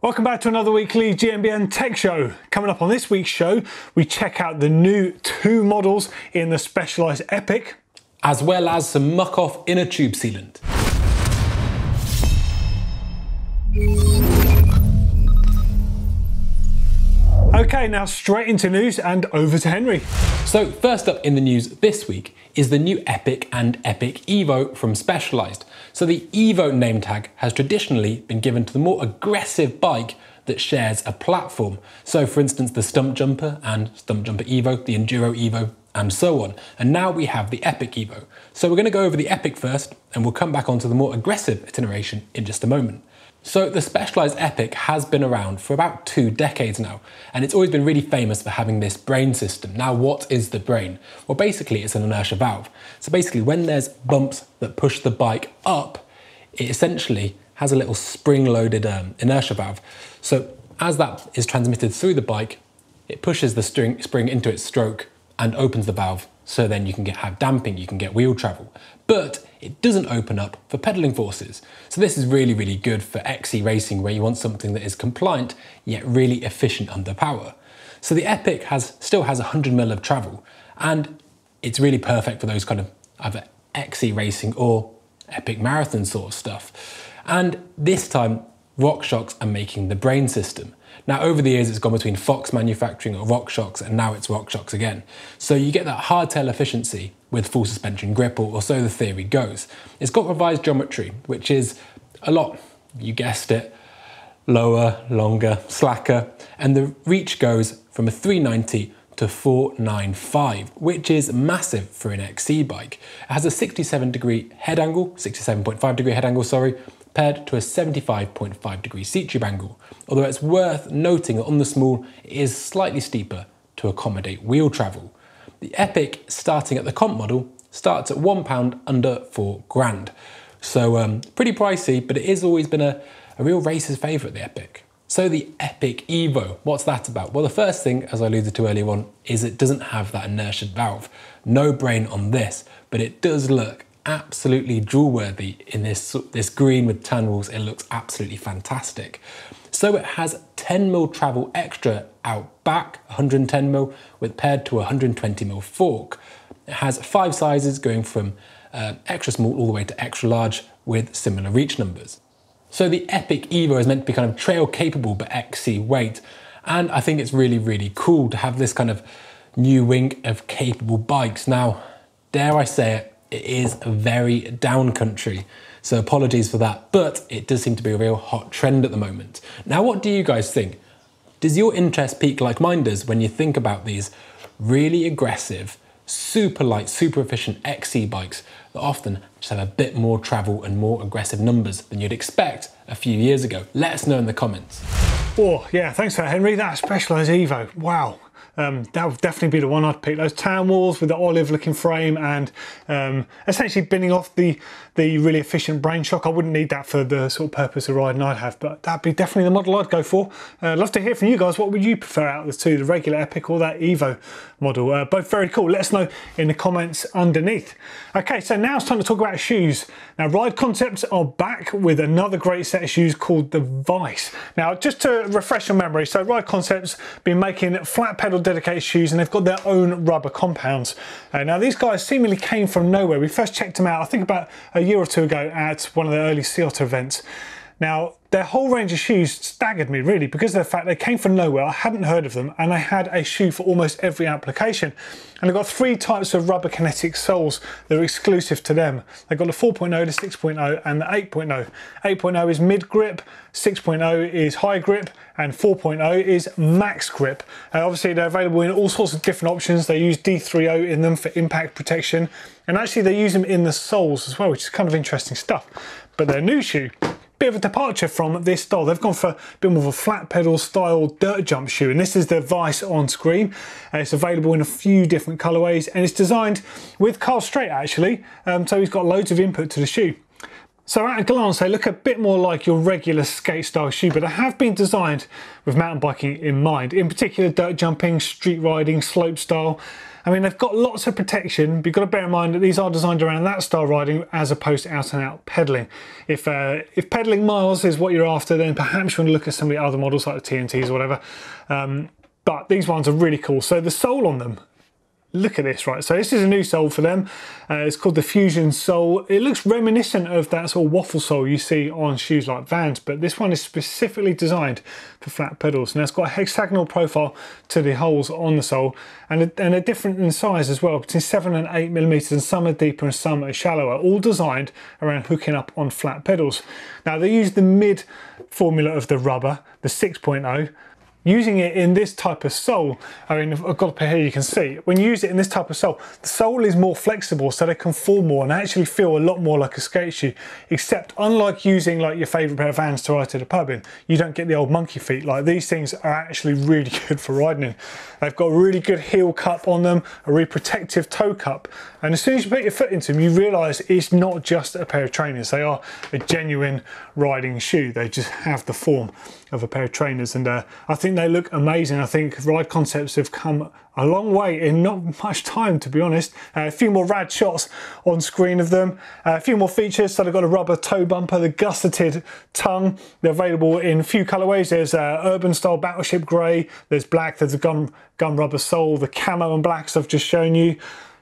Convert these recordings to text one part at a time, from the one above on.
Welcome back to another weekly GMBN Tech Show. Coming up on this week's show, we check out the new two models in the Specialized Epic, as well as some Muc-Off inner tube sealant. Okay, now straight into news and over to Henry. So, first up in the news this week is the new Epic and Epic Evo from Specialized. So, the Evo name tag has traditionally been given to the more aggressive bike that shares a platform. So, for instance, the Stumpjumper and Stumpjumper Evo, the Enduro Evo, and so on. And now we have the Epic Evo. So, we're going to go over the Epic first, and we'll come back onto the more aggressive iteration in just a moment. So the Specialized Epic has been around for about two decades now, and it's always been really famous for having this brain system. Now, what is the brain? Well, basically, it's an inertia valve. So basically, when there's bumps that push the bike up, it essentially has a little spring-loaded um, inertia valve. So as that is transmitted through the bike, it pushes the spring into its stroke and opens the valve so then you can get have damping, you can get wheel travel. But it doesn't open up for pedaling forces. So this is really, really good for XC racing where you want something that is compliant yet really efficient under power. So the Epic has still has 100 mil of travel and it's really perfect for those kind of either XC racing or epic marathon sort of stuff. And this time, RockShox are making the brain system. Now, over the years, it's gone between Fox manufacturing or RockShox, and now it's RockShox again. So you get that hardtail efficiency with full suspension grip, or, or so the theory goes. It's got revised geometry, which is a lot, you guessed it, lower, longer, slacker, and the reach goes from a 390 to 495, which is massive for an XC bike. It has a 67 degree head angle, 67.5 degree head angle, sorry, paired to a 75.5 degree seat tube angle, although it's worth noting that on the small it is slightly steeper to accommodate wheel travel. The Epic starting at the comp model starts at £1 under 4 grand. So um, pretty pricey, but it has always been a, a real racer's favourite, the Epic. So the Epic Evo, what's that about? Well, the first thing, as I alluded to earlier on, is it doesn't have that inertia valve. No brain on this, but it does look absolutely jewel worthy in this, this green with tan walls. It looks absolutely fantastic. So it has 10 mil travel extra out back, 110 mil with paired to 120 mil fork. It has five sizes going from uh, extra small all the way to extra large with similar reach numbers. So the Epic Evo is meant to be kind of trail capable but XC weight. And I think it's really, really cool to have this kind of new wing of capable bikes. Now, dare I say it, it is very down country. So apologies for that, but it does seem to be a real hot trend at the moment. Now, what do you guys think? Does your interest pique like mine does when you think about these really aggressive, super light, super efficient XC bikes that often just have a bit more travel and more aggressive numbers than you'd expect a few years ago? Let us know in the comments. Oh, yeah, thanks for that, Henry. That Specialized Evo, wow. Um, that would definitely be the one I'd pick. Those town walls with the olive looking frame and um, essentially binning off the, the really efficient brain shock. I wouldn't need that for the sort of purpose of riding I'd have, but that'd be definitely the model I'd go for. Uh, love to hear from you guys. What would you prefer out of the two, the regular Epic or that Evo model? Uh, both very cool. Let us know in the comments underneath. Okay, so now it's time to talk about shoes. Now, Ride Concepts are back with another great set of shoes called the Vice. Now, just to refresh your memory, so Ride Concepts been making flat pedal dedicated shoes and they've got their own rubber compounds. Uh, now, these guys seemingly came from nowhere. We first checked them out, I think about a year or two ago at one of the early Sea Otter events. Now, their whole range of shoes staggered me really because of the fact they came from nowhere, I hadn't heard of them, and they had a shoe for almost every application. And they've got three types of rubber kinetic soles that are exclusive to them. They've got the 4.0, the 6.0, and the 8.0. 8.0 is mid grip, 6.0 is high grip, and 4.0 is max grip. Uh, obviously, they're available in all sorts of different options. They use D3O in them for impact protection, and actually, they use them in the soles as well, which is kind of interesting stuff. But their new shoe bit of a departure from this style. They've gone for a bit more of a flat pedal style dirt jump shoe and this is the Vice on screen. Uh, it's available in a few different colorways and it's designed with Kyle Strait actually, um, so he's got loads of input to the shoe. So at a glance, they look a bit more like your regular skate style shoe, but they have been designed with mountain biking in mind. In particular, dirt jumping, street riding, slope style. I mean, they've got lots of protection, but you've got to bear in mind that these are designed around that style riding as opposed to out and out pedaling. If, uh, if pedaling miles is what you're after, then perhaps you want to look at some of the other models like the TNTs or whatever. Um, but these ones are really cool. So the sole on them look at this, right? So this is a new sole for them. Uh, it's called the Fusion Sole. It looks reminiscent of that sort of waffle sole you see on shoes like Vans, but this one is specifically designed for flat pedals. And it's got a hexagonal profile to the holes on the sole, and, a, and they're different in size as well, between seven and eight millimeters, and some are deeper and some are shallower, all designed around hooking up on flat pedals. Now they use the mid formula of the rubber, the 6.0, using it in this type of sole, I mean, I've got a pair here you can see, when you use it in this type of sole, the sole is more flexible so they can fall more and actually feel a lot more like a skate shoe, except unlike using like your favourite pair of Vans to ride to the pub in, you don't get the old monkey feet. Like these things are actually really good for riding in. They've got a really good heel cup on them, a really protective toe cup, and as soon as you put your foot into them, you realise it's not just a pair of trainers. They are a genuine riding shoe. They just have the form of a pair of trainers, and uh, I think they look amazing. I think Ride Concepts have come a long way in not much time, to be honest. Uh, a few more rad shots on screen of them, uh, a few more features. So they've got a rubber toe bumper, the gusseted tongue. They're available in a few colorways. There's uh, urban style battleship grey, there's black, there's a gum, gum rubber sole, the camo and blacks I've just shown you.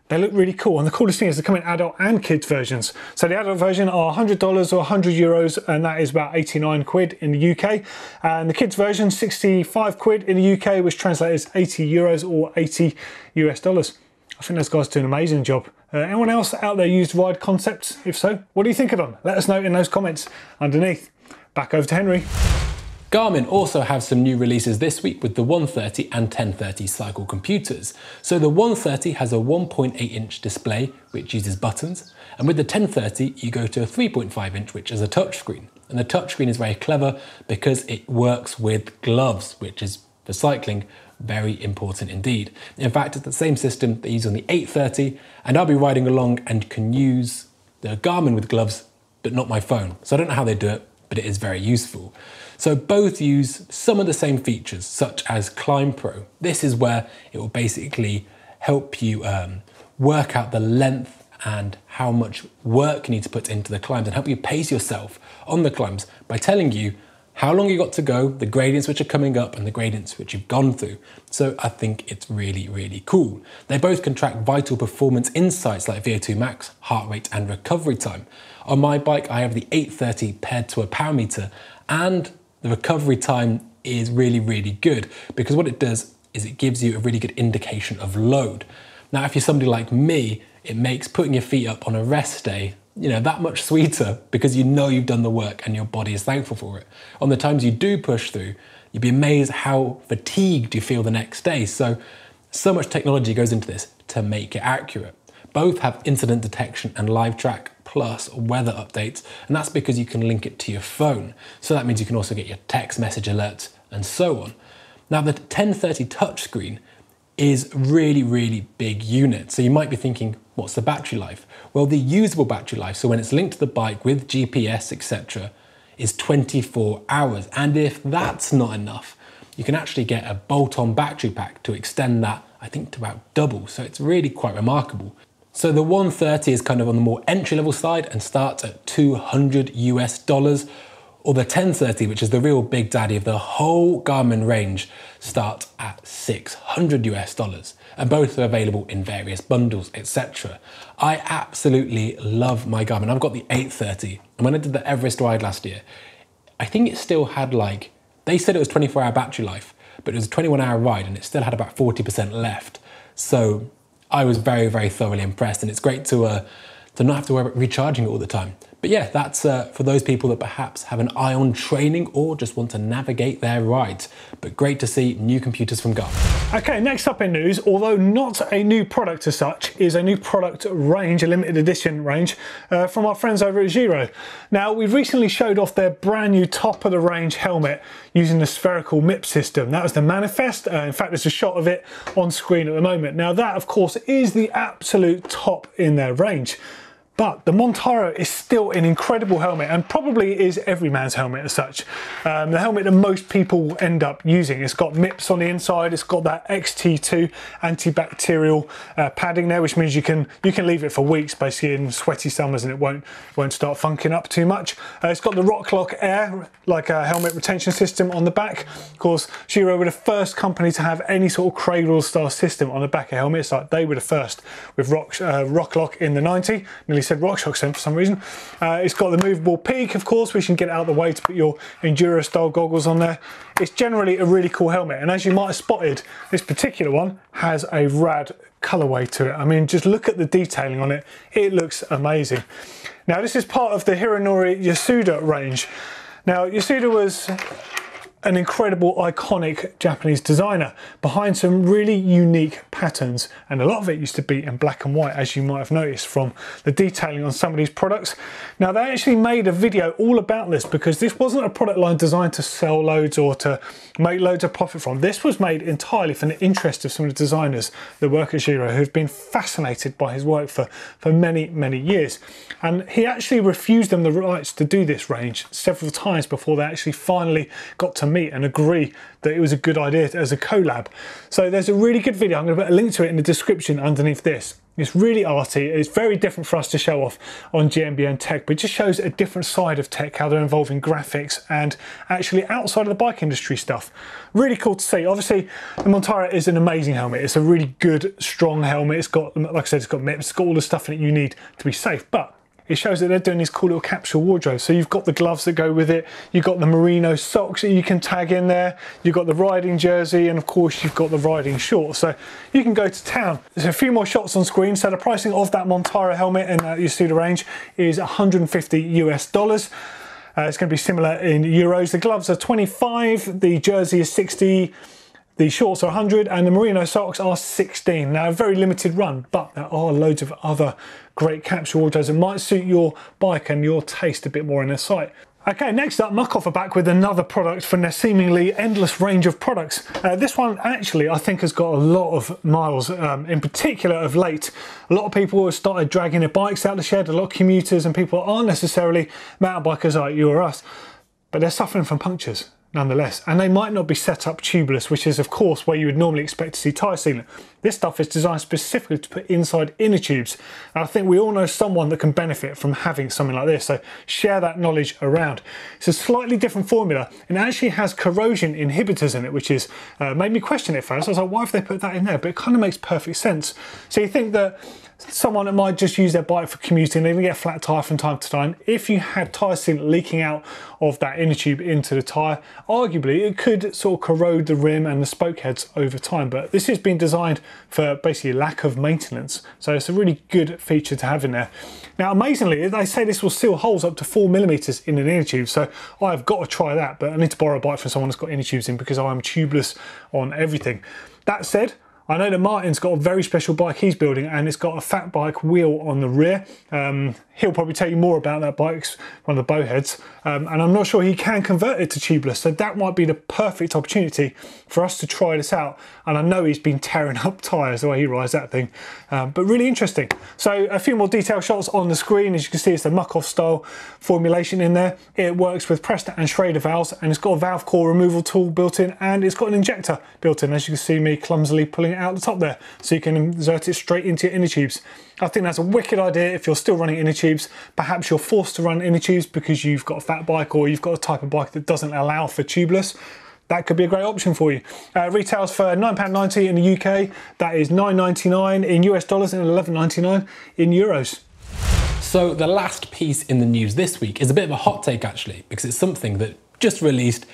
They look really cool. And the coolest thing is they come in adult and kids versions. So the adult version are $100 or 100 euros, and that is about 89 quid in the UK. And the kids version, 65 quid in the UK, which translates as 80 euros or 80 US dollars. I think those guys do an amazing job. Uh, anyone else out there used Ride Concepts? If so, what do you think of them? Let us know in those comments underneath. Back over to Henry. Garmin also have some new releases this week with the 130 and 1030 cycle computers. So the 130 has a 1.8 inch display which uses buttons, and with the 1030 you go to a 3.5 inch which is a touchscreen. And the touchscreen is very clever because it works with gloves, which is for cycling very important indeed. In fact, it's the same system they use on the 830, and I'll be riding along and can use the Garmin with gloves, but not my phone. So I don't know how they do it, but it is very useful. So both use some of the same features, such as Climb Pro. This is where it will basically help you um, work out the length and how much work you need to put into the climbs and help you pace yourself on the climbs by telling you how long you got to go, the gradients which are coming up, and the gradients which you've gone through. So I think it's really, really cool. They both can track vital performance insights like VO2 max, heart rate, and recovery time. On my bike, I have the 830 paired to a power meter, and the recovery time is really, really good because what it does is it gives you a really good indication of load. Now, if you're somebody like me, it makes putting your feet up on a rest day, you know, that much sweeter because you know you've done the work and your body is thankful for it. On the times you do push through, you'd be amazed how fatigued you feel the next day. So, so much technology goes into this to make it accurate. Both have incident detection and live track plus weather updates, and that's because you can link it to your phone. So that means you can also get your text message alerts and so on. Now the 1030 touchscreen is really, really big unit. So you might be thinking, what's the battery life? Well, the usable battery life, so when it's linked to the bike with GPS, etc., is 24 hours. And if that's not enough, you can actually get a bolt-on battery pack to extend that, I think, to about double. So it's really quite remarkable. So the 130 is kind of on the more entry level side and starts at 200 US dollars, or the 1030, which is the real big daddy of the whole Garmin range, starts at 600 US dollars. And both are available in various bundles, etc. I absolutely love my Garmin. I've got the 830, and when I did the Everest ride last year, I think it still had like, they said it was 24 hour battery life, but it was a 21 hour ride and it still had about 40% left. So I was very, very thoroughly impressed, and it's great to uh, to not have to worry about recharging it all the time. But yeah, that's uh, for those people that perhaps have an eye on training or just want to navigate their rides. But great to see new computers from Garmin. Okay, next up in news, although not a new product as such, is a new product range, a limited edition range, uh, from our friends over at Giro. Now, we've recently showed off their brand new top of the range helmet using the spherical MIP system. That was the Manifest. Uh, in fact, there's a shot of it on screen at the moment. Now, that, of course, is the absolute top in their range. But the Montara is still an incredible helmet and probably is every man's helmet as such. Um, the helmet that most people end up using. It's got MIPS on the inside, it's got that XT2 antibacterial uh, padding there, which means you can you can leave it for weeks basically in sweaty summers and it won't won't start funking up too much. Uh, it's got the Roc Loc Air, like a helmet retention system on the back. Of course, Giro were the first company to have any sort of cradle style system on the back of helmets. Like they were the first with Rock, uh, Roc Loc in the 90. Nearly said RockShox then for some reason. Uh, it's got the movable peak, of course, you can get out of the way to put your Enduro style goggles on there. It's generally a really cool helmet, and as you might have spotted, this particular one has a rad colorway to it. I mean, just look at the detailing on it. It looks amazing. Now, this is part of the Hironori Yasuda range. Now, Yasuda was an incredible, iconic Japanese designer behind some really unique patterns. And a lot of it used to be in black and white, as you might have noticed from the detailing on some of these products. Now, they actually made a video all about this because this wasn't a product line designed to sell loads or to make loads of profit from. This was made entirely for the interest of some of the designers that work at Giro who've been fascinated by his work for, for many, many years. And he actually refused them the rights to do this range several times before they actually finally got to meet and agree that it was a good idea as a collab. So there's a really good video. I'm going to put a link to it in the description underneath this. It's really arty. It's very different for us to show off on GMBN Tech, but it just shows a different side of tech, how they're involving graphics and actually outside of the bike industry stuff. Really cool to see. Obviously, the Montara is an amazing helmet. It's a really good, strong helmet. It's got, like I said, it's got MIPS, it's got all the stuff in it you need to be safe. But it shows that they're doing these cool little capsule wardrobes. So you've got the gloves that go with it, you've got the merino socks that you can tag in there, you've got the riding jersey, and of course you've got the riding shorts. So you can go to town. There's a few more shots on screen. So the pricing of that Montara helmet in that Yasuda range is 150 US dollars. Uh, it's going to be similar in euros. The gloves are 25, the jersey is 60, the shorts are 100 and the merino socks are 16. Now, a very limited run, but there are loads of other great capsule wardrobes that might suit your bike and your taste a bit more in the sight. Okay, next up, Muc-Off are back with another product from their seemingly endless range of products. Uh, this one actually, I think, has got a lot of miles, um, in particular of late. A lot of people have started dragging their bikes out the shed, a lot of commuters and people aren't necessarily mountain bikers like you or us, but they're suffering from punctures nonetheless. And they might not be set up tubeless, which is of course where you would normally expect to see tyre sealant. This stuff is designed specifically to put inside inner tubes. And I think we all know someone that can benefit from having something like this, so share that knowledge around. It's a slightly different formula and actually has corrosion inhibitors in it, which is uh, made me question it first. I was like, why have they put that in there? But it kind of makes perfect sense. So you think that someone that might just use their bike for commuting, they can get a flat tyre from time to time. If you had tyre sealant leaking out of that inner tube into the tyre, arguably it could sort of corrode the rim and the spoke heads over time. But this has been designed for basically lack of maintenance. So it's a really good feature to have in there. Now, amazingly, they say this will seal holes up to four millimeters in an inner tube. So I've got to try that, but I need to borrow a bike from someone that's got inner tubes in because I'm tubeless on everything. That said, I know that Martin's got a very special bike he's building and it's got a fat bike wheel on the rear. Um, he'll probably tell you more about that bike, one of the bowheads. Um, and I'm not sure he can convert it to tubeless. So that might be the perfect opportunity for us to try this out. And I know he's been tearing up tyres the way he rides that thing. Um, but really interesting. So a few more detail shots on the screen. As you can see, it's the Muc-Off style formulation in there. It works with Presta and Schrader valves and it's got a valve core removal tool built in and it's got an injector built in. As you can see me clumsily pulling it out the top there so you can insert it straight into your inner tubes. I think that's a wicked idea if you're still running inner tubes. Perhaps you're forced to run inner tubes because you've got a fat bike or you've got a type of bike that doesn't allow for tubeless. That could be a great option for you. Uh, retails for £9.90 in the UK. That is $9.99 in US dollars and $11.99 in euros. So the last piece in the news this week is a bit of a hot take actually, because it's something that just released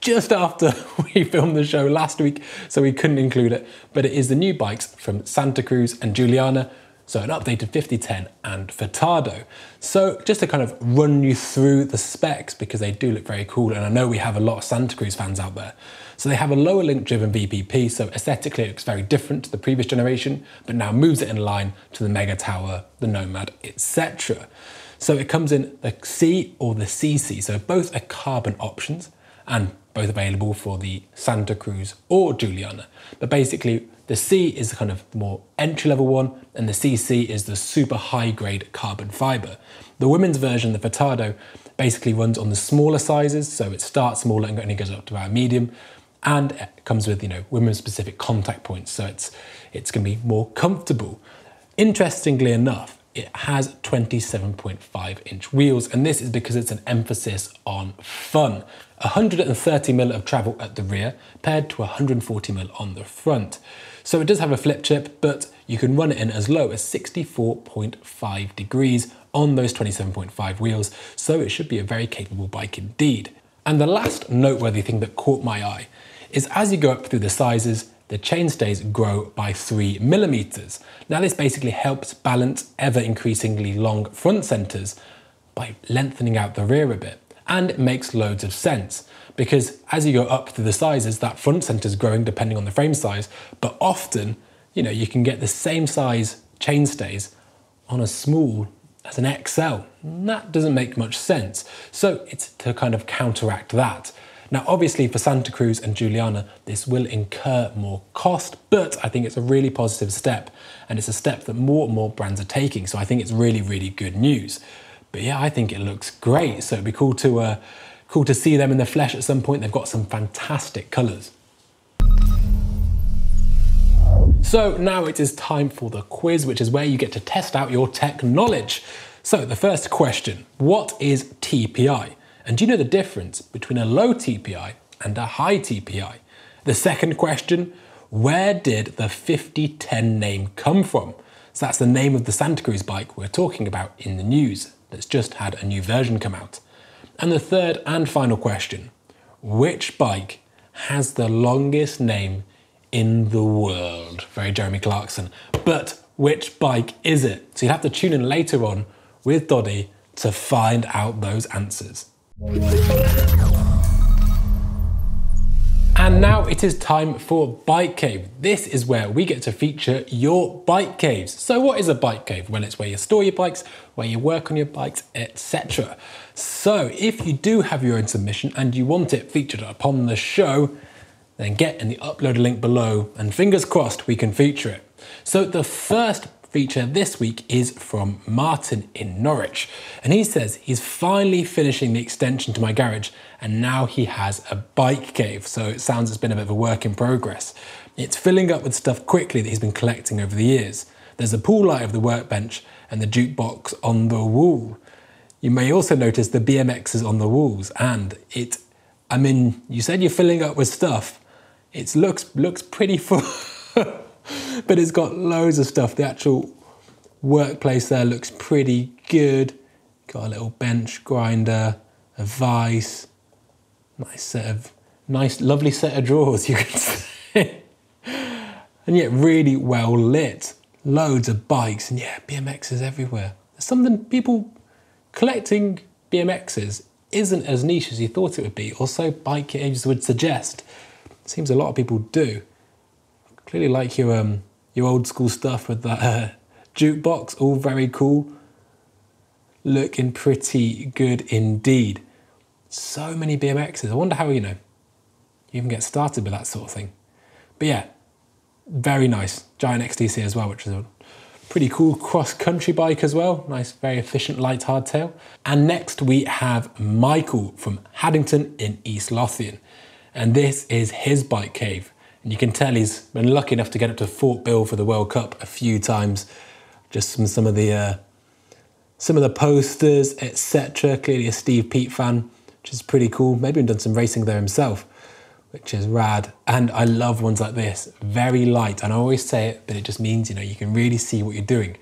just after we filmed the show last week, so we couldn't include it. But it is the new bikes from Santa Cruz and Juliana. So an updated 5010 and Furtado. So just to kind of run you through the specs because they do look very cool and I know we have a lot of Santa Cruz fans out there. So they have a lower link driven VPP so aesthetically it looks very different to the previous generation but now moves it in line to the Mega Tower, the Nomad, etc. So it comes in the C or the CC, so both are carbon options and both available for the Santa Cruz or Juliana. But basically, the C is the kind of more entry level one, and the CC is the super high grade carbon fiber. The women's version, the Furtado, basically runs on the smaller sizes, so it starts smaller and only goes up to about medium, and it comes with you know women specific contact points, so it's it's going to be more comfortable. Interestingly enough, it has 27.5 inch wheels, and this is because it's an emphasis on fun. 130mm of travel at the rear, paired to 140mm on the front. So it does have a flip chip, but you can run it in as low as 64.5 degrees on those 27.5 wheels, so it should be a very capable bike indeed. And the last noteworthy thing that caught my eye is as you go up through the sizes, the chainstays grow by three millimeters. Now this basically helps balance ever increasingly long front centers by lengthening out the rear a bit. And it makes loads of sense because as you go up through the sizes, that front center is growing depending on the frame size, but often, you know, you can get the same size chainstays on a small as an XL. And that doesn't make much sense. So it's to kind of counteract that. Now, obviously, for Santa Cruz and Juliana, this will incur more cost, but I think it's a really positive step, and it's a step that more and more brands are taking. So I think it's really, really good news. But yeah, I think it looks great. So it'd be cool to uh, cool to see them in the flesh at some point. They've got some fantastic colours. So now it is time for the quiz, which is where you get to test out your tech knowledge. So the first question, what is TPI? And do you know the difference between a low TPI and a high TPI? The second question, where did the 5010 name come from? So that's the name of the Santa Cruz bike we're talking about in the news that's just had a new version come out. And the third and final question, which bike has the longest name in the world? Very Jeremy Clarkson. But which bike is it? So you'd have to tune in later on with Doddy to find out those answers. And now it is time for Bike Cave. This is where we get to feature your bike caves. So what is a bike cave? Well, it's where you store your bikes, where you work on your bikes, etc. So if you do have your own submission and you want it featured upon the show, then get in the upload link below and fingers crossed we can feature it. So the first feature this week is from Martin in Norwich. And he says he's finally finishing the extension to my garage and now he has a bike cave. So it sounds it's been a bit of a work in progress. It's filling up with stuff quickly that he's been collecting over the years. There's a pool light of the workbench and the jukebox on the wall. You may also notice the BMXs on the walls and it, I mean, you said you're filling up with stuff. It looks, looks pretty full. but it's got loads of stuff. The actual workplace there looks pretty good. Got a little bench grinder, a vise, nice set of nice, lovely set of drawers, you can say. and yet really well lit. Loads of bikes and yeah, BMXs everywhere. There's something people collecting BMXs isn't as niche as you thought it would be, or so bike ages would suggest. Seems a lot of people do. Clearly like your um, your old school stuff with that uh, jukebox, all very cool. Looking pretty good indeed. So many BMXs. I wonder how, you know, you can get started with that sort of thing. But yeah, very nice. Giant XTC as well, which is a pretty cool cross-country bike as well. Nice, very efficient light hardtail. And next we have Michael from Haddington in East Lothian. And this is his bike cave. And you can tell he's been lucky enough to get up to Fort Bill for the World Cup a few times. Just from some of the uh, some of the posters, etc. Clearly a Steve Peat fan, which is pretty cool. Maybe he's done some racing there himself, which is rad. And I love ones like this, very light. And I always say it, but it just means you know you can really see what you're doing.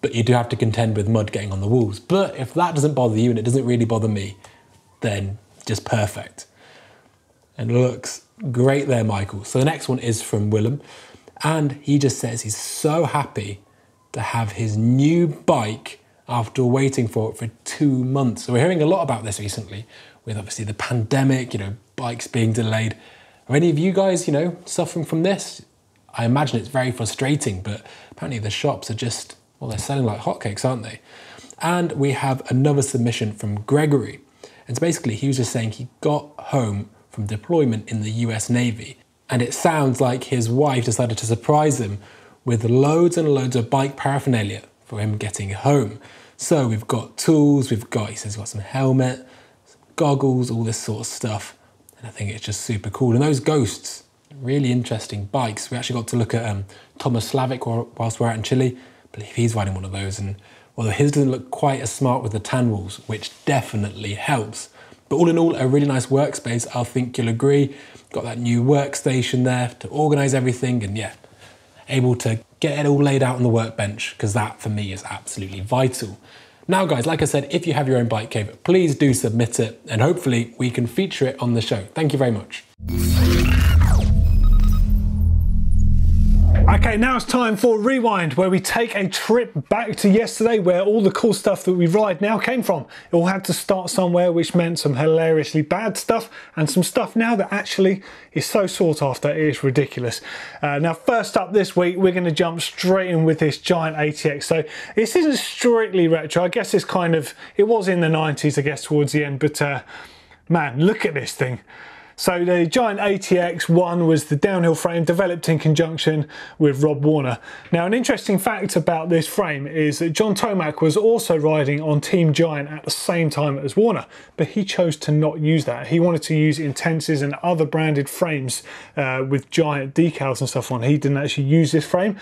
But you do have to contend with mud getting on the walls. But if that doesn't bother you and it doesn't really bother me, then just perfect. And looks Great there, Michael. So the next one is from Willem, and he just says he's so happy to have his new bike after waiting for it for two months. So we're hearing a lot about this recently, with obviously the pandemic, you know, bikes being delayed. Are any of you guys, you know, suffering from this? I imagine it's very frustrating, but apparently the shops are just, well, they're selling like hotcakes, aren't they? And we have another submission from Gregory. And so basically, he was just saying he got home from deployment in the US Navy. And it sounds like his wife decided to surprise him with loads and loads of bike paraphernalia for him getting home. So we've got tools, we've got, he says, he's got some helmet, some goggles, all this sort of stuff. And I think it's just super cool. And those ghosts, really interesting bikes. We actually got to look at um, Tomas Slavik whilst we we're out in Chile. I believe he's riding one of those. And although his doesn't look quite as smart with the tan walls, which definitely helps. But all in all, a really nice workspace. I think you'll agree. Got that new workstation there to organize everything. And yeah, able to get it all laid out on the workbench because that for me is absolutely vital. Now guys, like I said, if you have your own bike cave, please do submit it and hopefully we can feature it on the show. Thank you very much. Okay, now it's time for Rewind, where we take a trip back to yesterday where all the cool stuff that we ride now came from. It all had to start somewhere, which meant some hilariously bad stuff and some stuff now that actually is so sought after, it is ridiculous. Uh, now, first up this week, we're going to jump straight in with this giant ATX. So this isn't strictly retro. I guess it's kind of, it was in the 90s, I guess, towards the end, but uh, man, look at this thing. So the Giant ATX1 was the downhill frame developed in conjunction with Rob Warner. Now an interesting fact about this frame is that John Tomac was also riding on Team Giant at the same time as Warner, but he chose to not use that. He wanted to use Intenses and other branded frames uh, with Giant decals and stuff on. He didn't actually use this frame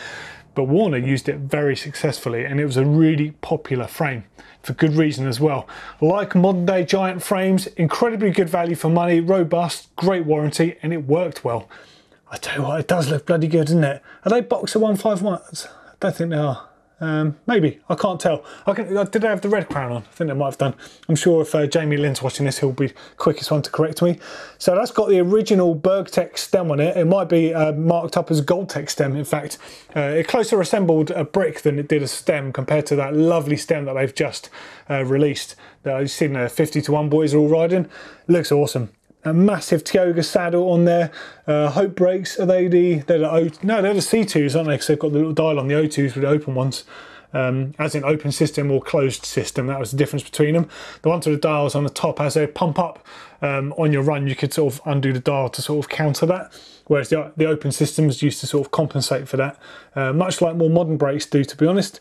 but Warner used it very successfully and it was a really popular frame for good reason as well. Like modern day giant frames, incredibly good value for money, robust, great warranty, and it worked well. I tell you what, it does look bloody good, doesn't it? Are they Boxxer 151s? I don't think they are. Um, maybe, I can't tell. I can, uh, did they have the red crown on? I think I might have done. I'm sure if uh, Jamie Lynn's watching this, he'll be quickest one to correct me. So that's got the original Burgtec stem on it. It might be uh, marked up as Goldtec stem, in fact. Uh, it closer resembled a brick than it did a stem compared to that lovely stem that they've just uh, released. That I've seen the 50 to 1 boys are all riding. Looks awesome a massive Tioga saddle on there. Uh, Hope brakes, are they the, they're the o, no, they're the C2s, aren't they? Because they've got the little dial on the O2s with the open ones. Um, as in open system or closed system, that was the difference between them. The ones with the dials on the top, as they pump up um, on your run, you could sort of undo the dial to sort of counter that. Whereas the, the open systems used to sort of compensate for that, uh, much like more modern brakes do, to be honest.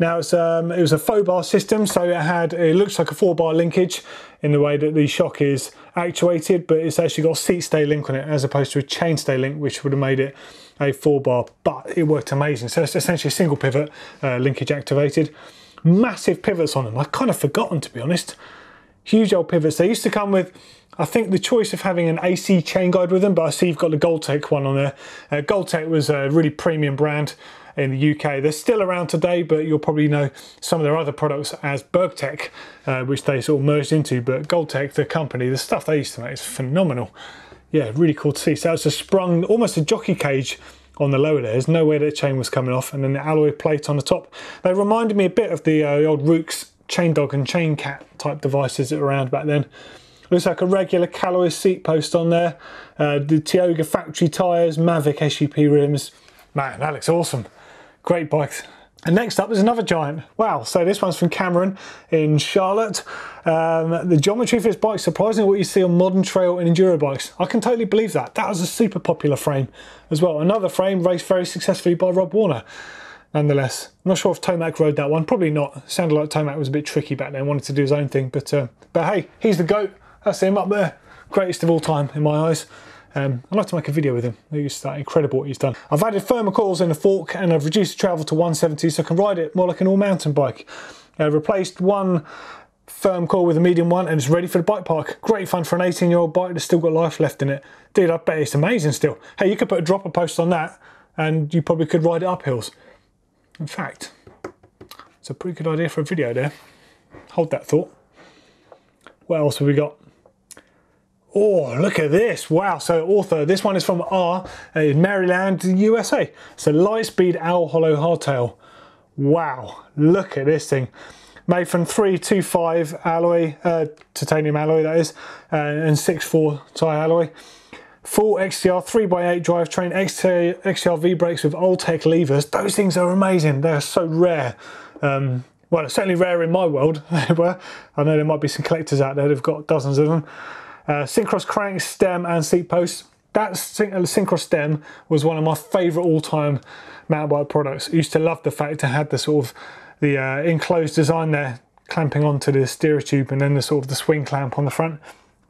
Now it's um, it was a faux bar system, so it had it looks like a four bar linkage in the way that the shock is actuated, but it's actually got a seat stay link on it as opposed to a chain stay link, which would have made it a four bar. But it worked amazing. So it's essentially a single pivot uh, linkage activated. Massive pivots on them. I've kind of forgotten to be honest. Huge old pivots. They used to come with I think the choice of having an AC chain guide with them, but I see you've got the Goldtec one on there. Uh, Goldtec was a really premium brand in the UK. They're still around today, but you'll probably know some of their other products as Burgtec, uh, which they sort of merged into. But Goldtec, the company, the stuff they used to make is phenomenal. Yeah, really cool to see. So it's a sprung, almost a jockey cage on the lower there. There's no way that chain was coming off, and then the alloy plate on the top. They reminded me a bit of the, uh, the old Rooks chain dog and chain cat type devices that were around back then. Looks like a regular Kalloy seat post on there. Uh, the Tioga factory tyres, Mavic SUP rims. Man, that looks awesome. Great bikes. And next up is another giant. Wow, so this one's from Cameron in Charlotte. Um, the geometry for this bike is surprisingly what you see on modern trail and enduro bikes. I can totally believe that. That was a super popular frame as well. Another frame raced very successfully by Rob Warner. Nonetheless, I'm not sure if Tomac rode that one. Probably not. Sounded like Tomac was a bit tricky back then, wanted to do his own thing. But uh, but hey, he's the GOAT. That's him up there. Greatest of all time in my eyes. Um, I'd like to make a video with him. He's uh, incredible what he's done. I've added firmer coils in the fork and I've reduced the travel to 170 so I can ride it more like an all mountain bike. Uh, replaced one firm coil with a medium one and it's ready for the bike park. Great fun for an 18 year old bike that's still got life left in it. Dude, I bet it's amazing still. Hey, you could put a dropper post on that and you probably could ride it up hills. In fact, it's a pretty good idea for a video there. Hold that thought. What else have we got? Oh, look at this. Wow. So author, this one is from R in Maryland, USA. So Litespeed Owl Hollow Hardtail. Wow. Look at this thing. Made from 325 alloy, uh, titanium alloy that is, uh, and 6.4 tie alloy. Full XTR 3x8 drivetrain, XTR, XTR V-brakes with Ultec levers. Those things are amazing. They're so rare. Um, well, certainly rare in my world. I know there might be some collectors out there that have got dozens of them. Uh, Syncros crank, stem and seat posts. That Syn- uh, Syncros stem was one of my favourite all-time mountain bike products. I used to love the fact it had the sort of the uh, enclosed design there, clamping onto the steerer tube and then the sort of the swing clamp on the front.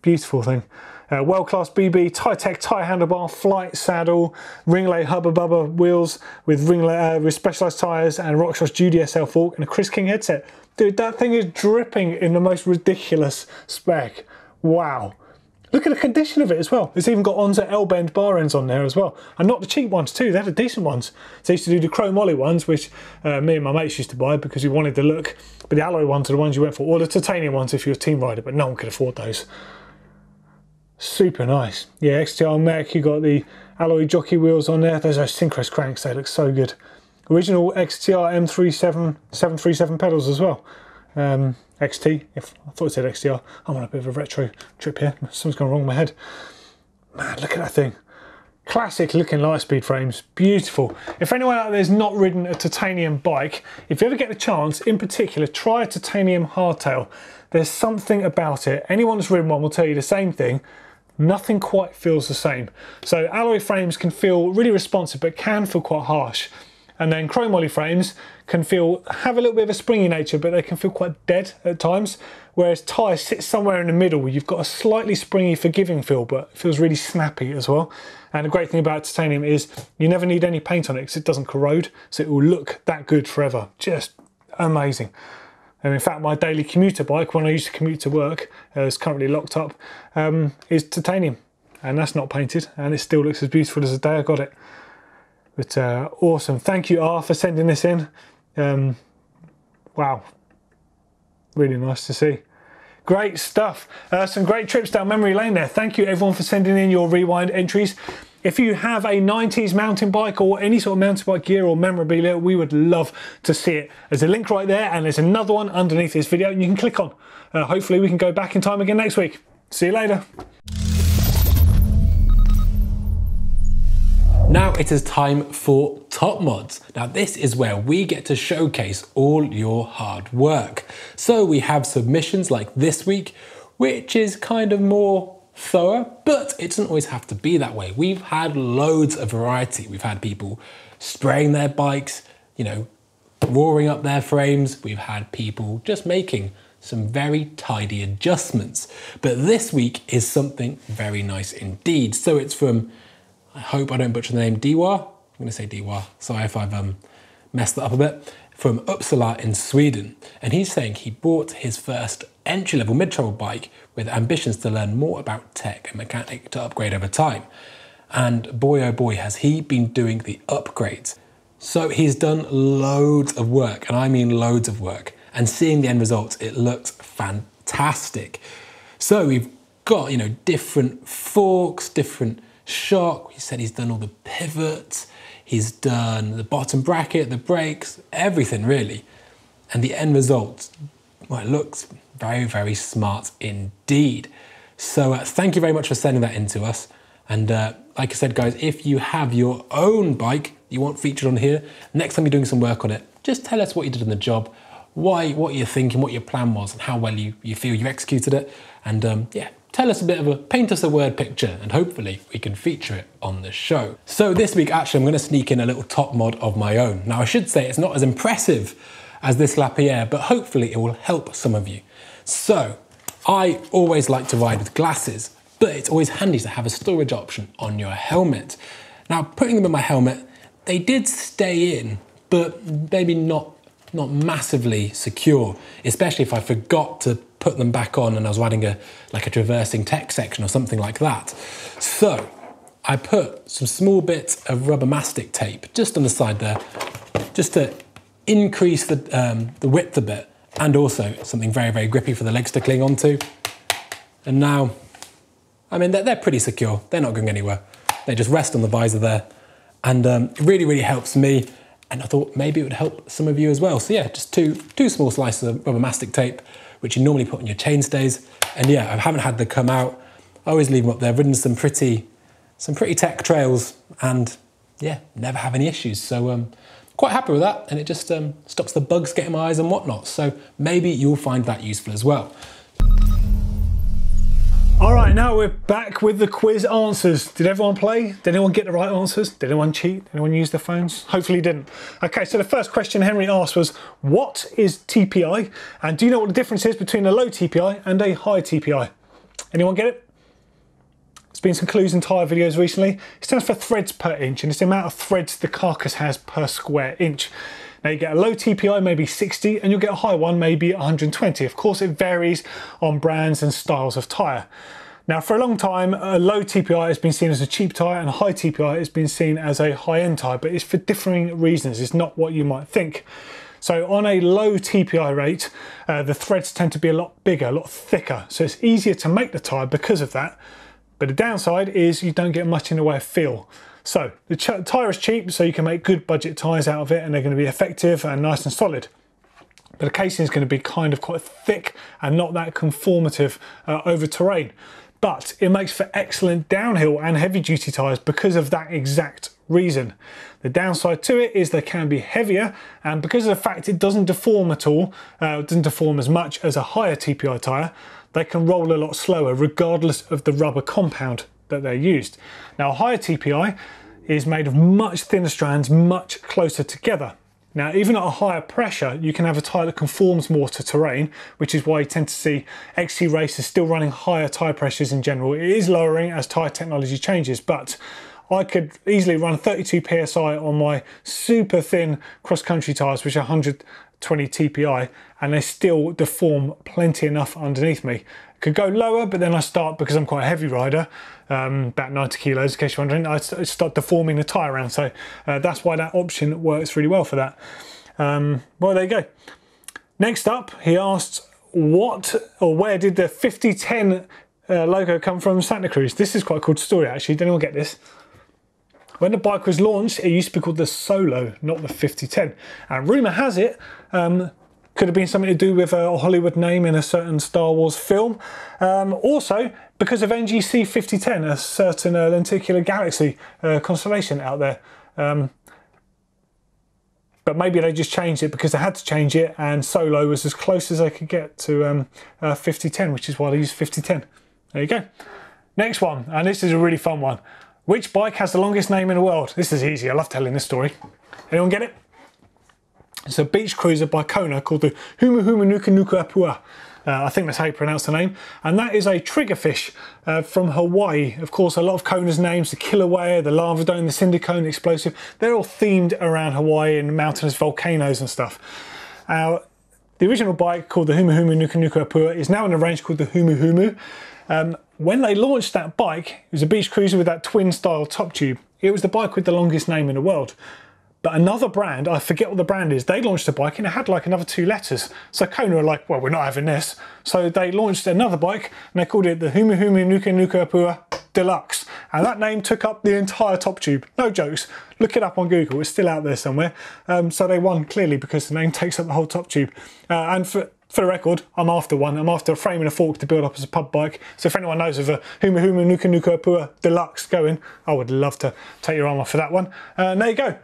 Beautiful thing. Uh, World class BB, Titec tie handlebar, Flite saddle, Ringlé Hubba Bubba wheels with Ringlé uh, with specialised tyres and RockShox Judy SL fork and a Chris King headset. Dude, that thing is dripping in the most ridiculous spec. Wow. Look at the condition of it as well. It's even got Onza L bend bar ends on there as well. And not the cheap ones too, they're the decent ones. I used to do the chromoly ones, which uh, me and my mates used to buy because we wanted the look. But the alloy ones are the ones you went for, or the titanium ones if you're a team rider, but no one could afford those. Super nice. Yeah, XTR mech, you got the alloy jockey wheels on there. Those are Syncros cranks, they look so good. Original XTR M37 737 pedals as well. Um, XT, if I thought it said XTR. I'm on a bit of a retro trip here. Something's gone wrong with my head. Man, look at that thing. Classic looking Litespeed frames, beautiful. If anyone out there's not ridden a titanium bike, if you ever get the chance, in particular, try a titanium hardtail. There's something about it. Anyone that's ridden one will tell you the same thing nothing quite feels the same. So alloy frames can feel really responsive, but can feel quite harsh. And then chromoly frames can feel have a little bit of a springy nature, but they can feel quite dead at times. Whereas tyre sits somewhere in the middle where you've got a slightly springy, forgiving feel, but feels really snappy as well. And the great thing about titanium is you never need any paint on it because it doesn't corrode, so it will look that good forever. Just amazing. And in fact, my daily commuter bike, when I used to commute to work, uh, is currently locked up, um, is titanium. And that's not painted, and it still looks as beautiful as the day I got it. But uh, awesome. Thank you, R, for sending this in. Um, wow. Really nice to see. Great stuff. Uh, some great trips down memory lane there. Thank you, everyone, for sending in your rewind entries. If you have a 90s mountain bike or any sort of mountain bike gear or memorabilia, we would love to see it. There's a link right there and there's another one underneath this video and you can click on. Uh, hopefully we can go back in time again next week. See you later. Now it is time for Top Mods. Now this is where we get to showcase all your hard work. So we have submissions like this week, which is kind of more thorough, but it doesn't always have to be that way. We've had loads of variety. We've had people spraying their bikes, you know, roaring up their frames. We've had people just making some very tidy adjustments. But this week is something very nice indeed. So it's from, I hope I don't butcher the name, Diwa. I'm gonna say Diwa. Sorry if I've um, messed that up a bit. From Uppsala in Sweden. And he's saying he bought his first entry level mid travel bike with ambitions to learn more about tech and mechanic to upgrade over time. And boy oh boy, has he been doing the upgrades. So he's done loads of work, and I mean loads of work. And seeing the end results, it looks fantastic. So we've got, you know, different forks, different shock. He said he's done all the pivots, he's done the bottom bracket, the brakes, everything really. And the end result, well, it looks very, very smart indeed. So uh, thank you very much for sending that in to us. And uh, like I said, guys, if you have your own bike you want featured on here, next time you're doing some work on it, just tell us what you did in the job, why, what you're thinking, what your plan was, and how well you, you feel you executed it. And um, yeah, tell us a bit of a, paint us a word picture, and hopefully we can feature it on the show. So this week, actually, I'm gonna sneak in a little top mod of my own. Now, I should say it's not as impressive as this Lapierre, but hopefully it will help some of you. So, I always like to ride with glasses, but it's always handy to have a storage option on your helmet. Now, putting them in my helmet, they did stay in, but maybe not, not massively secure, especially if I forgot to put them back on and I was riding a like a traversing tech section or something like that. So I put some small bits of rubber mastic tape just on the side there, just to increase the, um, the width a bit and also something very, very grippy for the legs to cling onto. And now, I mean, they're, they're pretty secure. They're not going anywhere. They just rest on the visor there. And um, it really, really helps me. And I thought maybe it would help some of you as well. So yeah, just two, two small slices of rubber mastic tape, which you normally put on your chainstays. And yeah, I haven't had them come out. I always leave them up there. I've ridden some pretty, some pretty tech trails and yeah, never have any issues. So um, quite happy with that. And it just um, stops the bugs getting my eyes and whatnot. So maybe you'll find that useful as well. All right, now we're back with the quiz answers. Did everyone play? Did anyone get the right answers? Did anyone cheat? Did anyone use their phones? Hopefully didn't. Okay, so the first question Henry asked was, what is TPI? And do you know what the difference is between a low TPI and a high TPI? Anyone get it? There's been some clues in tyre videos recently. It stands for threads per inch and it's the amount of threads the carcass has per square inch. Now you get a low TPI, maybe 60, and you'll get a high one, maybe 120. Of course, it varies on brands and styles of tyre. Now, for a long time, a low TPI has been seen as a cheap tyre and a high TPI has been seen as a high-end tyre, but it's for differing reasons. It's not what you might think. So on a low TPI rate, uh, the threads tend to be a lot bigger, a lot thicker. So it's easier to make the tyre because of that. But the downside is you don't get much in the way of feel. So the tyre is cheap, so you can make good budget tyres out of it and they're going to be effective and nice and solid. But the casing is going to be kind of quite thick and not that conformative uh, over terrain. But it makes for excellent downhill and heavy duty tyres because of that exact reason. The downside to it is they can be heavier and because of the fact it doesn't deform at all, uh, doesn't deform as much as a higher TPI tyre, they can roll a lot slower regardless of the rubber compound that they're used. Now, a higher TPI is made of much thinner strands, much closer together. Now, even at a higher pressure, you can have a tyre that conforms more to terrain, which is why you tend to see XC racers still running higher tyre pressures in general. It is lowering as tyre technology changes, but I could easily run 32 psi on my super thin cross-country tyres, which are 120 TPI, and they still deform plenty enough underneath me. Could go lower, but then I start, because I'm quite a heavy rider, um, about 90 kilos in case you're wondering, I start deforming the tyre around. So uh, that's why that option works really well for that. Um, well, there you go. Next up, he asked, what or where did the 5010 uh, logo come from Santa Cruz? This is quite a cool story actually. Did anyone get this? When the bike was launched, it used to be called the Solo, not the 5010. And rumour has it, um, could have been something to do with a Hollywood name in a certain Star Wars film. Um, also, because of NGC 5010, a certain uh, lenticular galaxy uh, constellation out there. Um, but maybe they just changed it because they had to change it, and Solo was as close as they could get to um, uh, 5010, which is why they use 5010. There you go. Next one, and this is a really fun one. Which bike has the longest name in the world? This is easy. I love telling this story. Anyone get it? It's a beach cruiser by Kona called the Humu Humu Nuka Nuka Apua. Uh, I think that's how you pronounce the name. And that is a triggerfish uh, from Hawaii. Of course, a lot of Kona's names, the Kilauea, the Lava Dome, the Cinder Cone, the Explosif, they're all themed around Hawaii and mountainous volcanoes and stuff. Uh, the original bike called the Humu Humu Nuka Apua is now in a range called the Humu Humu. Um, when they launched that bike, it was a beach cruiser with that twin style top tube. It was the bike with the longest name in the world. But another brand, I forget what the brand is, they launched a bike and it had like another two letters. So Kona were like, well, we're not having this. So they launched another bike and they called it the Humu Humu Nuka Nuka Apua Deluxe. And that name took up the entire top tube. No jokes. Look it up on Google. It's still out there somewhere. Um, so they won clearly because the name takes up the whole top tube. Uh, and for for the record, I'm after one. I'm after a frame and a fork to build up as a pub bike. So if anyone knows of a Huma Huma Nuka Nuka Apua Deluxe going, I would love to take your arm off for that one. Uh, and there you go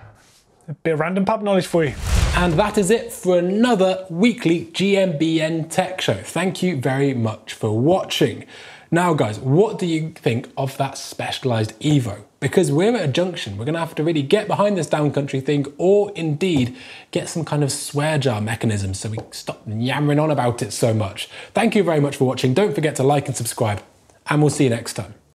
a bit of random pub knowledge for you. And that is it for another weekly GMBN Tech Show. Thank you very much for watching. Now, guys, what do you think of that specialized Evo? Because we're at a junction, we're gonna have to really get behind this downcountry thing or indeed get some kind of swear jar mechanism so we stop yammering on about it so much. Thank you very much for watching. Don't forget to like and subscribe, and we'll see you next time.